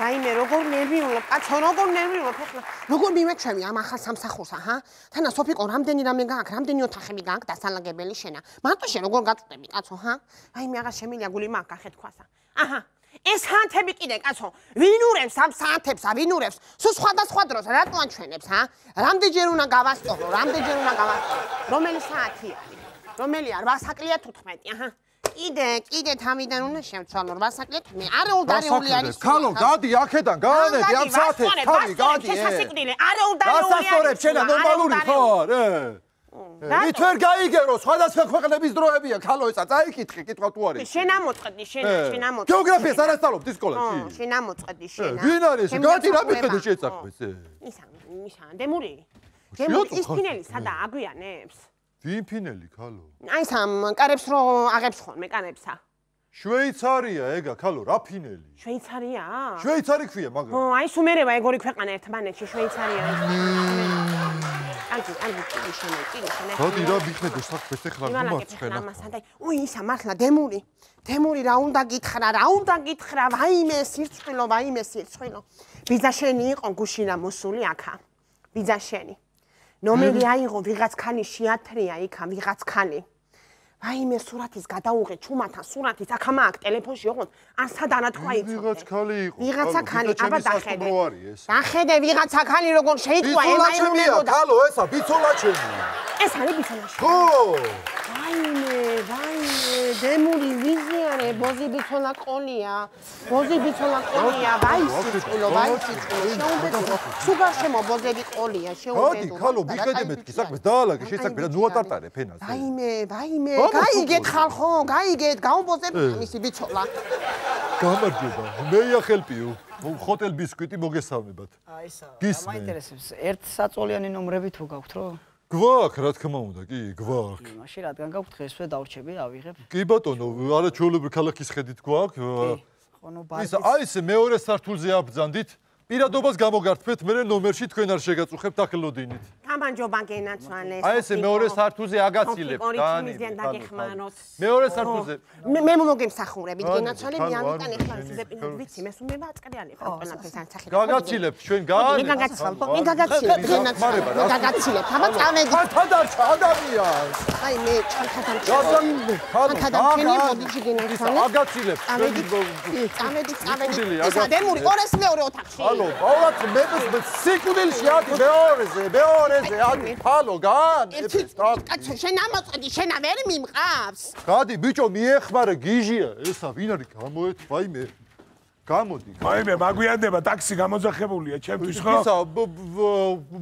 ვაიმე, როგორ ნერვიულობ, კაცო, როგორ ნერვიულობ ახლა. როგორ მივეჩვევი ამ ახალ სამსახურს, აჰა? თანა სოფიკო, რამდენი რამე გააქვს, რამდენი ოთახები გააქვს დასალაგებელი შენა. მარტო შენ როგორ გაწვდები, კაცო, ჰა? ვაიმე, აღარ შემილია გული მაგ გახეთ ქვასა. აჰა. ეს საათები კიდე, კაცო, ვინურებს ამ საათებს, ა ვინურებს? სულ სხვადასხვა დროს რატო ანჩვენებს, ჰა? რამდენჯერ უნდა გავასწორო, რამდენჯერ უნდა გავასწორო? რომელი საათია? რომელია? 8 საკლია 15, აჰა. კიდე, კიდე თავიდან უნდა შევცვალო 8 საკლეთ. მე არეულდარეული არის. ქალო, გადი აქედან, გაანები ამ საათებს, თავი, გადი. შესასიკვდილი, არეულდარეული არის. გასასწორებ, შენა ნორმალური ხარ, ე? მით ვერ გაიგერო, სხვადასხვა ქვეყნების დროებია, ქალო ესა, წაიკითხი, კითხვა თუ არის. შენ ამოწყდი, შენ, შენ ამოწყდი. გეოგრაფიას არ ასწავლობ სკოლაში? შენ ამოწყდი, შენ. ვინ არის? გადი რა მიხედე შეწახვეს ე? ისა, ისა, დემური. დემური ის ფინელი სადა აგვიანებს? ვინ ფინელი, ქალო? აი სამ კარებს რო აღებს ხოლმე კარებსა. შვეიცარია ეგა, ქალო, რა ფინელი? შვეიცარია? შვეიცარი ქვია, მაგრამ. ო, აი სუმერევა ეგორი ქვეყანა ერთმანეთში შვეიცარია. აგი, კი შენე, კი შენე. მოდი რა მიხედე საქმეს ეხლა გუმარცხენა. ამასადაი. უი, ისა მართლა დემური. დემური რა უნდა გითხრა, რა უნდა გითხრა, ვაიმე სირცხვილო, ვაიმე სირცხვილო. ბიძაშენი იყო გუშინა მოსული აქა. ბიძაშენი. ნომერი აიღო ვიღაც ხანი შეათრია იქა ვიღაც ხანი აიმე სურათის გადაუღე ჩუმათა სურათის აქ ამააკ ტელეფონში ოღონდ ან სადანა თქვა იცო ვიღაც ხალი იყო ვიღაცა ხალი აბა დახედე. დახედე ვიღაცა ხალი როგორ შეიტყვა ემაიმუნებოდა ხალო ესა ბიცოლაჩემი ეს არის ბიცოლაჩემი ხო აიმე ვაიმე დემური ვიზიარე ბოზი ბიცოლა ყოლია ბოზი ბიცოლა ყოლია ვაისი ყოლო ვაისი ყოლო შეუბედო სუგარ შემო ბოზები ყოლია მოდი შეუბედო ხალო მიხედე მეთქი საქმე დაალაგე შესაძლოა რა ნუატარტარე ფენაზე ვაიმე ვაიმე გაიგეთ ხალხო, გაიგეთ, გაუმბოზებ მისი ბიცოლა. გამარჯობა. მე იახელპიო. ხოტელ ბისკვიტი მოგესალმებათ. აი ესა. მაინტერესებს ერთ საწოლიანი ნომრები თუ გაქვთ რო? გვაქვს, რა თქმა უნდა, კი, გვაქვს. მაშინ რადგან გაქვთ დღესვე დავრჩები, ავიღებ. კი ბატონო, არაჩვეულებრივი ქალაქის ხედით გვაქვს. კი. ხონო ბაზის. ისა, აი ეს მეორე სართულზე აბძანდით. პირადობას გამოგართვეთ, მე ნომერში თქვენ არ შეგაწუხებთ ახლოდინით. გამარჯობა გენაცვალე. აი ესე მეორე სართულზე აგაცილებთ, განე. მეორე სართულზე. მე მე მოგემსახურებით გენაცვალე, მე ამიტომ ეხლა ვიცი, მე სულ მე ვაწყრიანი ხარ ყველაფერს ან სახით. გაგაცილებთ ჩვენ გან. მე გაგაცილებთ, მე გაგაცილებთ გენაცვალე. მე გაგაცილებთ, აბა წამედი. თადარჩა ადამიანს. აი მე ჩანთადარჩა. თადარჩა მოდი გენაცვალე. აგაცილებთ. წამედი. წამედი, წამედი. ესა დემური ორეს მეორე ოთახში. ჰალო, ბავშვ მე მე სიკუდელში ადი მეორეზე, მეორეზე ადი. ჰალო, გან. კაცო, შენ ამოწოდი, შენ ვერ მიმყავს. გადი, ბიჭო, მიეხმარე, გიჟია. ესა ვინ არის გამოეთ, ვაიმე. გამოდი. ვაიმე, მაგვიანდება ტაქსი გამოძახებულია ჩემთვის ხო? ისა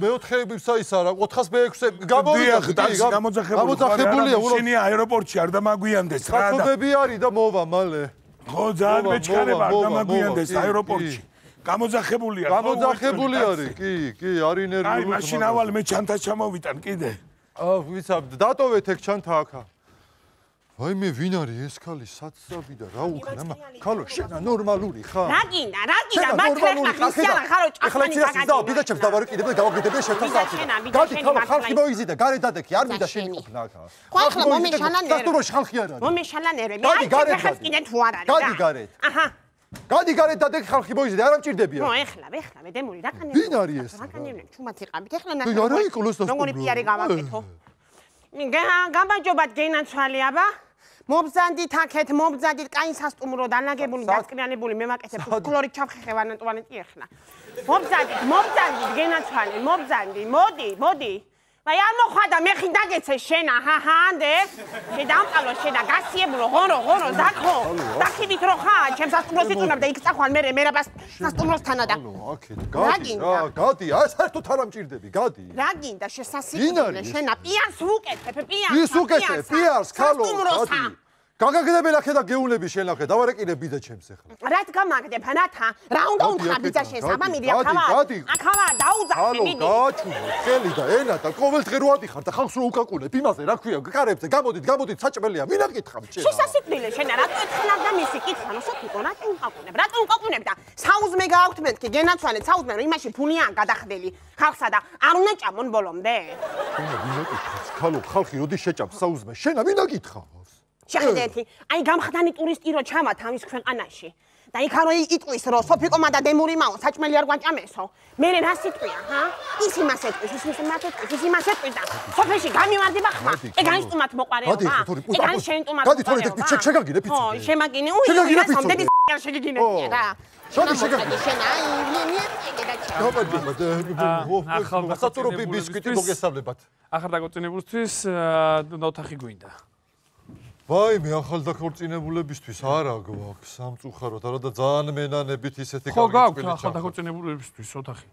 მეოთხეებისა ისა რა 406-ე გამოდი. დიახ, ტაქსი გამოძახებულია. გამოძახებულია, შენი აეროპორტში არ დამაგვიანდეს რა და. ხათობები არის და მოვა მალე. ხო, ძალიან მეჩქარება არ დამაგვიანდეს აეროპორტში. გამოძახებულია ხო? გამოძახებული არის, კი, კი, არის ნერვული. აი, მაშინ ავალ მე ჩანთა ჩამოვიტან კიდე. აა, ვიცა, დატოვეთ ეგ ჩანთა აქა. აი მე ვინ არის ეს ქალი საცსაბი და რა უკნა მა ქალო შენა ნორმალური ხარ რა გინდა რა გინდა მაგრამ ხა ხისიალა ხარო ჭახანი გაგადი ეხლა ბიდაჩებს დავარეკიდებ და გავაგდებ შეთანხმება საათი გადი ქალო ხალხი მოიზიდა გარე დადექი არ მინდა შენი. ყოფნა აქა. ხო ახლა მომეშალა ნერვე დასტუროში ხალხი არ არის. მომეშალა ნერვე მე აი ხა კიდე თუ არ არის გადი გარეთ. აჰა გადი გარეთ და დეკ ხალხი მოიზიდე არ ამჭირდებია ნო ეხლა ეხლა მე დემური რა კანე ვინ არის ეს? რა კანე ჩუმათი ყავით ეხლა ნახე რა იკულოს და როგორი პიარი გავაკეთო. გამარჯობათ გენაცვალე აბა. მობზანდით აქეთ მობზანდით კაინ სასტუმრო დანაგებული დასკრიანებული მე ვაკეთებ ფოლკლორი ჩავხეხევან ანტუანეტი ეხლა. მობზანდით მობზანდით გენაცვალე მობზანდი მოდი მოდი აი არ მოხდა მე ხინ დაგეცე შენა ჰა ჰა ანდე. შე დამყალო შენა გასიებულო ღორო ღორო დაქო დაქივით რო ხა ჩემს ასტუმროს იწუნა და იქ წახვალ მე მე რაბას ასტუმროსთანა და აკეთ გადი რა გადი აი საერთოდ არ ამჭირდები გადი. რა გინდა შესასწავლე შენა პიარს ვუკეთებ პიარს ის უკეთებ პიარს ქალო გადი გაგაგდებენ ახე და გეუნები შენახე დავარეკინე ბიძა ჩემს ახლა რა თქამაგდებ ანათა რა უნდა უთხრა ბიძა შენს აბა მიდი ახავა ახავა დაუძახე მიდი ალო გაჩუნო ხელი და ენა და ყოველდღე რო ადიხარ და ხალხს რო უკაკუნებ იმაზე რა ქვია კარებზე გამოდით გამოდით საჭმელია მინა გითხავ შენ შესასიტყვილე შენა რატო ეთხნა და მისი კითხვა ნო სოფიკო რატო უკაკუნებ რატო უკაკუნებ და საუზმე გააქვთ მეთქი გენაცვალე საუზმე რომ იმაში ფულია გადახდელი ხალხსა და არ უნდა ჭამონ ბოლომდე შენა მინა გითხავს ხალო ხალხი როდი შეჭამს საუზმე შენა მინა გითხავს შეხედე ერთი, აი გამხდანი ტურისტი რო ჩამა თავის ქვეყანაში და იქ არო იტყვის რომ სოფიკომა და დემურიმაო საჭმელი არ გვაჭამესო. მე რა სიტყვია ჰა? ის იმას ეტყვის ის იმას ეტყვის ის იმას ეტყვის და სოფეში გამივარდება ხმა. ეგ არის სტუმათ მოყარეობა ეგ არის შენ სტუმათ გადი თორე შეგაგინე ფიცი ხო შემაგინე უ შეგაგინე ფიცი სამდენი შეგიგინე რა შოდი შეგაგინე. შენ აი ნი ნი დაბადი სასწორო ბისკვიტი მოგესალმებათ. ახალ დაქორწინებულისთვის ნოთახი გვინდა ვაი მე ახალ დაქორწინებულებისთვის არა გვაქვს სამწუხაროდ არა და ძალიან მენანებით ისეთი ხო გაქვთ ახალ დაქორწინებულებისთვის ოთახი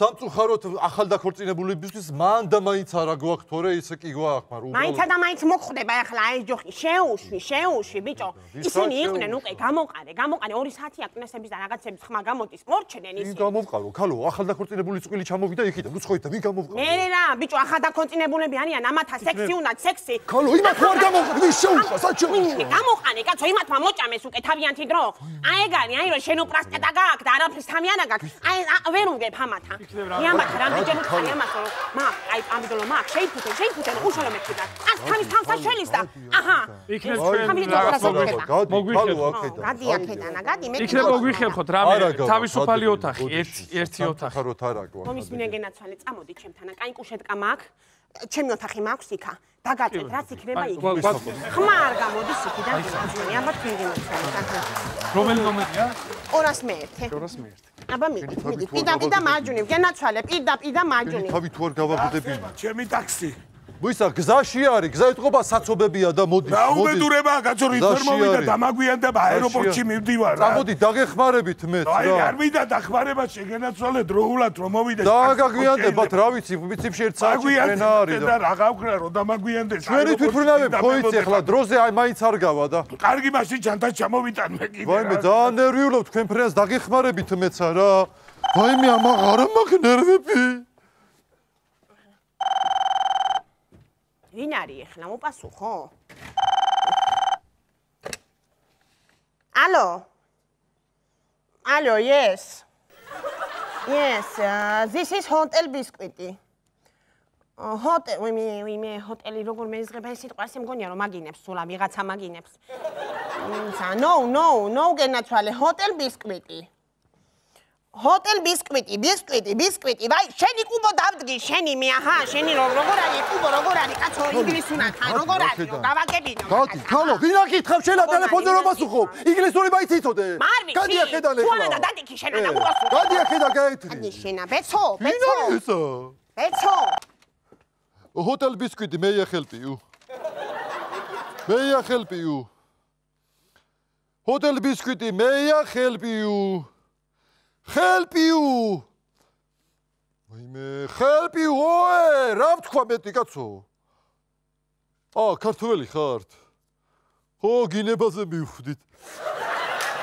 სამწუხაროდ ახალ დაქორწინებულებისთვის მან და მაინც არა გვაქვს თორე ისე კი გვაქვს მაგრამ მაინც და მაინც მოხდება ახლა აი ჯოხი. შეუშვი შეუშვი ბიჭო. ისინი იყვნენ უკვე გამოყარე გამოყარე 2 საათი აკნესების და რაღაცების ხმა გამოდის მორჩნენ ისინი. ვინ გამოვყარო ქალო ახალ დაქორწინებული წყვილი ჩამოვიდა იქიდან ნუ ცხოით და ვინ გამოვყარო მე რა ბიჭო ახალ დაქორწინებულები არიან ამათა სექსი უნდა სექსი. ქალო იმათ ვარ გამოვყარე ვის შეუშვა საჩო გამოყარე კაცო იმათმა მოჭამეს უკვე თავიანთი დრო. აი ეგ არის აი რომ შენო პრასტეტა გააქვს და არაფრის თავიანა გაქვს აი ვერ უგებ ამათა იამათ რამდენჯერ უცხალი ამას რომ მაგ აი ამიტომ რომ მაგ შეიფუთე შეიფუთე უშუალო მექიდა ას თავის თავსა შელის და აჰა. იქნებ ჩვენ რაღაც მოგვიხდეთ გადი აქედან გადი მე იქნებ მოგვიხებხოთ რამე თავისუფალი ოთახი ერთი ერთი ოთახი. ხაროთ არა გვაქვს მომის მინეგენაცვალე წამოდი ჩემთან კაი კუშეტკა მაქვს ჩემი ოთახი მაქვს იქა. დაგაწეთ რაც იქნება იქ ხმა არ გამოდის იქიდან ძველი აბა თქვენ გენაცვალე რომელი ნომერია 201 201 აბა მიდით მიდით პიდა პიდა მარჯვნივ. გენაცვალე პიდა პიდა მარჯვნივ. თავი თუ არ გავაგდები ჩემი ტაქსი ვისა გზაში არის გზა ეთყობა საცობებია და მოდი რა უბედურება კაცო რიფერ მოვიდა დამაგვიანდება აეროპორტში მივდივარ რა. წამოდი დაგეხმარებით მეც რა. აი არ მინდა დახმარება შეგენაცვალე დროულად რომ მოვიდე დაგაგვიანდებათ რა ვიცი ვიცი ერთ საათი ფრენა არის და რა გავქრა რომ დამაგვიანდეს ჩვენი თვითმფრინავები ხო იცი ახლა დროზე აი მაინც არ გავა და კარგი მაშინ ჩანთა ჩამოვიტან მე კიდე ვაიმე ძალიან ნერვიულობ თქვენ ფრენას დაგეხმარებით მეცა რა ვაიმე ამა არ მაქვს ნერვები ვინ არის ახლა მოპასუხო? ალო? ალო, yes. Yes, uh, this is hotel biscuit. ჰოტელ, ვიმე, ვიმე, ჰოტელი როგორ მეიზღება ეს სიტყვა, ასე მგონია რომ მაგინებს, სულა ვიღაცა მაგინებს. no, no, no, გენაცვალე, ჰოტელ ბისკვიტი. ჰოტელ ბისკვიტი, ბისკვიტი, ბისკვიტი. ვაი, შენი კუბო დავდგი, შენი მე აჰა, შენი როგორ არის კუბო, როგორ არის კაცო ინგლისურად, ხა როგორ არის? გავაკებინო. გადი, ქალო, ვინ აკითხავ შელა ტელეფონზე რომ ასუხო? ინგლისური მაინც იცოდე? გადი ახედან ეხლა. თუანა და დადიქი შენა და გუასუ. გადი ახედან გაეთრი. გადი შენა, ბეცო, ბეცო. ბეცო. ჰოტელ ბისკვიტი, მე იახელპი უ. მე იახელპი უ. ჰოტელ ბისკვიტი, მე იახელპი უ. Help you! ვაიმე help you ოე რა ვთქვა მეტი კაცო აა ქართველი ხართ. ხო გინებაზე მივხვდით.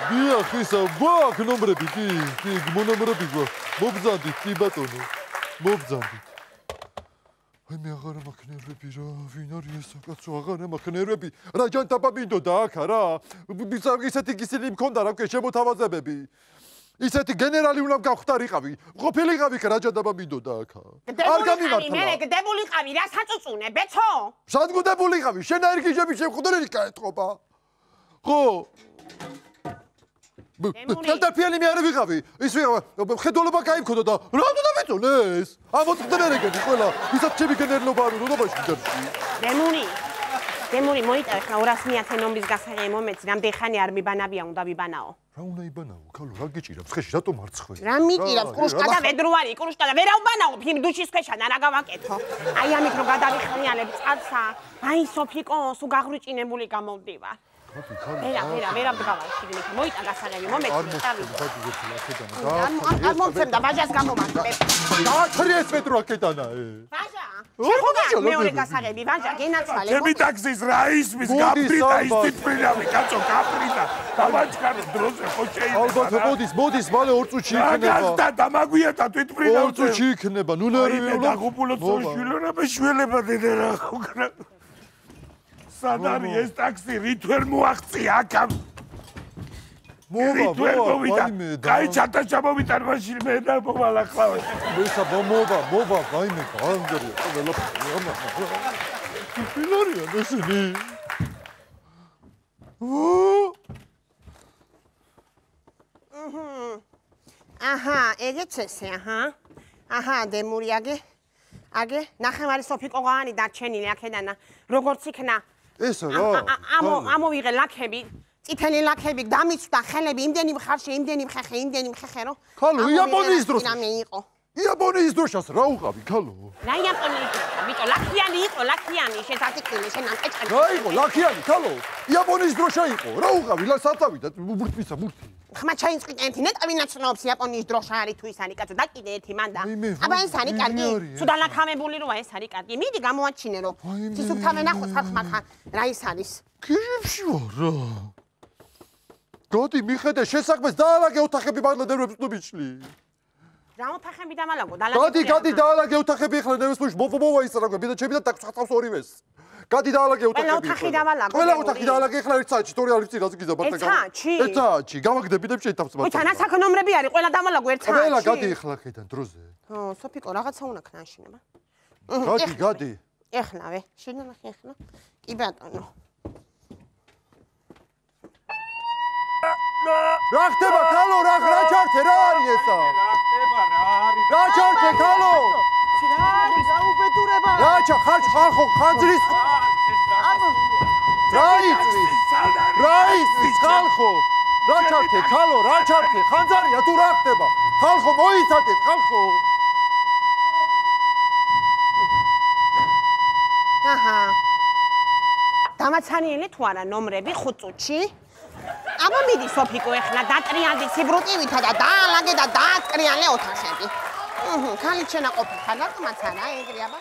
დიახ ისა ბაქ ნომრები კი კი მონომრები გვა მობზანდით კი ბატონო. მობზანდით. აი მე აღარა მაქვს ნერვები რა ვინ არის ეს კაცო აღარა მაქვს ნერვები რა ჯანტაბა მინდოდა აქ რა? ისეთი გისილი მქონდა რა ქვია შემოთავაზებები ისეთი გენერალი უნდა გავხდარიყავი. ყოფილიყავი რაჯადაბა მიდოდა აქ. არ გამიმართლა. მე გდებულიყავი, რა საწუწუნე, ბეცო? სადგუდებულიყავი, შენ აერ გიჟები შევხვდები კაეთყობა. ხო. ხელდაფიანი მე არ ვიყავი. ის ვიყავი, ხედულობა გაიმქონდა და რა უნდა ვიწონე ეს? ამოწყდნენ ეგეთი ყველა, ვისაც ჩემი გენერლობა არ უნდაში ჯერში. დემონი დემონი მოიტოვე ხა 200 მათე ნომრის გასაღი მომენტს, რამდენი ხანი არ მიბანავია, უნდა ვიბანაო. რა უნდა იბანაო? ქალო, რა გიჭირავს? ხეში რატომ არ ცხვე? რა მიტირავს? კრუშკა და ვედრუარი, კრუშკა და ვერა უბანაო, ფილმ დუშის ქვეშა და რა გავაკეთო? აი ამით რომ გადავიხნიალებ წაცა, აი სოფიკო, სუ გაღრუჭინებული გამოვდივარ. ვერა, ვერა, ვერა მდგავარ შიგნით. მოიტა გასაღები, მომეც წავიდე. არ მომცემდა ბაჟას გამომართლე. დაათრი ეს მეტრო აქედანა. ბაჟა შეხო მეორე გასაღები ვანჯა გენაცვალე ჩემი ტაქსის რა ისმის გაფრიდა ის ტიპრინავი კაცო გაფრიდა დამაჩქარი დროზე ხო შეიძლება ალბათ მოდის მოდის მალე ორ წუთში იქნება. და დამაგვია და ტიპრინავი ორ წუთში იქნება ნუ ნერვიულო და გუბულო წოშვილო რა შველება დედა რა ხო სად არის ეს ტაქსი რით ვერ მოაღწია აქ მოვა მოვა ვაიმე და კაი ჩატა ჩამოვიტან მაშინ მე და მოვალ ახლა მისა მოვა მოვა ვაიმე განგერია ყველა ამა ფილორია ესენი აჰა, ეგეც ესე, აჰა. აჰა, დემურიაგე. აგე, ნახევარი სოფიკო გაანი დარჩენილი აქედანა. როგორც იქნა? ესა რა? ამო ამოვიღე ლაქები. წითელი ლაქები დამიცვდა ხელები იმდენი მხარში, იმდენი მხეხე, იმდენი მხეხე რო. ხალო, იაპონიის დროს. რამე იყო? იაპონიის დროშას რა უყავი, ხალო? რა იაპონიის ვიტო ლაქიანი იყო, ლაქიანი, შენ ამ ეჭყელი. რა იყო, ლაქიანი, ხალო? იაპონიის დროშა იყო. რა უყავი, ლა საწავი და ბურთმისა, ბურთი. ხმა ჩაინწყი კენტი, ნეტავი ნაცნობს იაპონიის დროშა არის თუ ის არის კაცო, და კიდე ერთი მანდა. აბა ეს არის კარგი. სუდა ლაქამებული როა ეს არის კარგი. მიდი გამოაჩინე რო. თისუფთავე ნახო ხალხმა ხა რა ის არის? კიჟებში ვარ რა. გოდი მიხედე შესაქმეს დაალაგე ოთახები ბაღლადერებს თუ მიჩლი. რა ოთახები დამალაგო დაალაგე. გადი, გადი დაალაგე ოთახები ახლა ნევეს პუშ მოვმოვა ის რა გვი და ჩემი და დაგწახავს ორივეს. გადი დაალაგე ოთახები. ყველა ოთახი დავალაგო. ყველა ოთახი დაალაგე ახლა ერთ საათში, თორე არის წინ რაზე გიზა ერთ საათში? ერთ საათში, გამაგდები და შეიტავს ბარტა. ой, თანასაქ ნომრები არის, ყველა დამალაგო ერთ საათში. ყველა გადი ახლა ხედან დროზე. ო, სოფიკო, რაღაცა უნდა ქნაშინება. გადი, გადი. ეხნავე, შენ ნახე ეხნა. კი ბატონო. რა ხდება ქალო? რა რა ჩართე რა არის ესა რა ხდება რა არის? რა ჩართე ქალო? საუბედურება რა ჩა ხარ ხალხო ხანძრის რა იწვის რა იწვის ხალხო? რა ჩართე ქალო რა ჩართე ხანძარია თუ რა ხდება? ხალხო მოიცადეთ ხალხო! აჰა. დამაცანიელი თუ არა ნომრები ხუწუჩი აბა მიდი სოფიკო ეხლა დატრიალდი სიბრუტივითა და დაალაგე და დააწკრიალე ოთახები. აჰა, ხალი ჩენა ყოფილი ხარ, რატომაც არა ეგრე აბა?